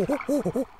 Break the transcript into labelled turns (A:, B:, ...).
A: oh, oh, oh, oh.